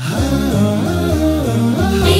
Ah, ah, ah,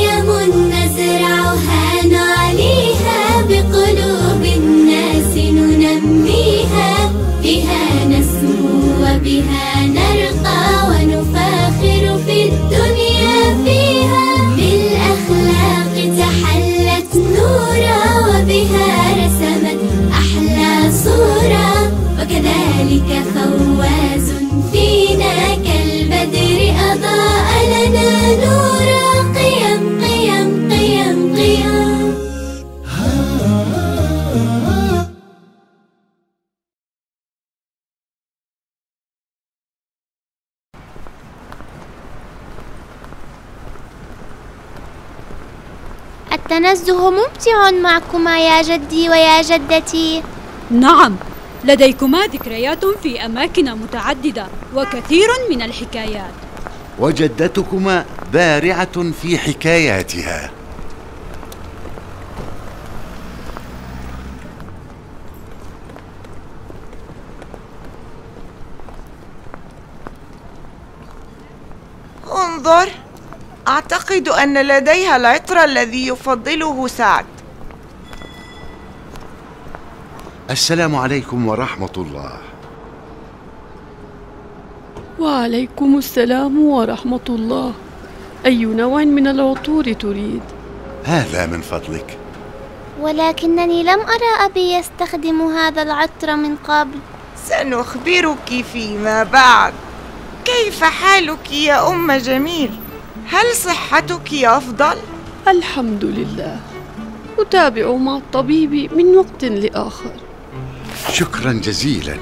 التنزه ممتع معكما يا جدي ويا جدتي. نعم لديكما ذكريات في أماكن متعددة وكثير من الحكايات. وجدتكما بارعة في حكاياتها. انظر. أعتقد أن لديها العطر الذي يفضله سعد. السلام عليكم ورحمة الله. وعليكم السلام ورحمة الله. أي نوع من العطور تريد؟ هذا من فضلك. ولكنني لم أرى أبي يستخدم هذا العطر من قبل. سنخبرك فيما بعد. كيف حالك يا أم جميل؟ هل صحتك أفضل؟ الحمد لله. أتابع مع الطبيب من وقت لآخر. شكرا جزيلا.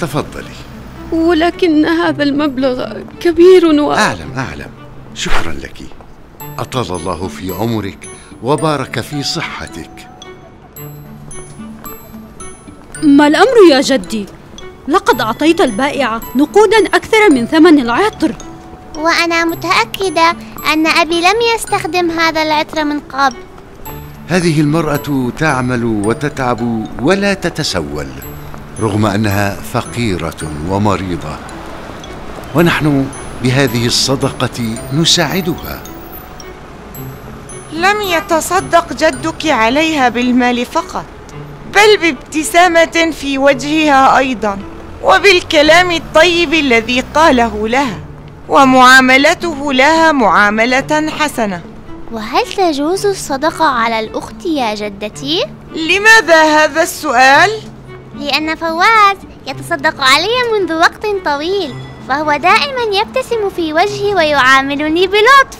تفضلي. ولكن هذا المبلغ كبير و... أعلم أعلم. شكرا لك. أطال الله في عمرك وبارك في صحتك. ما الأمر يا جدي؟ لقد أعطيت البائعة نقودا أكثر من ثمن العطر. وأنا متأكدة أن أبي لم يستخدم هذا العطر من قبل. هذه المرأة تعمل وتتعب ولا تتسول رغم أنها فقيرة ومريضة. ونحن بهذه الصدقة نساعدها. لم يتصدق جدك عليها بالمال فقط بل بابتسامة في وجهها أيضا وبالكلام الطيب الذي قاله لها. ومعاملته لها معاملة حسنة وهل تجوز الصدقة على الأخت يا جدتي؟ لماذا هذا السؤال؟ لأن فواز يتصدق علي منذ وقت طويل فهو دائما يبتسم في وجهي ويعاملني بلطف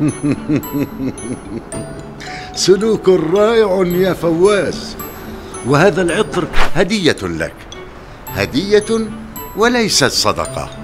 سلوك رائع يا فواز وهذا العطر هدية لك هدية وليست صدقة